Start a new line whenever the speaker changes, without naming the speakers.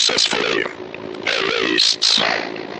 successfully erased.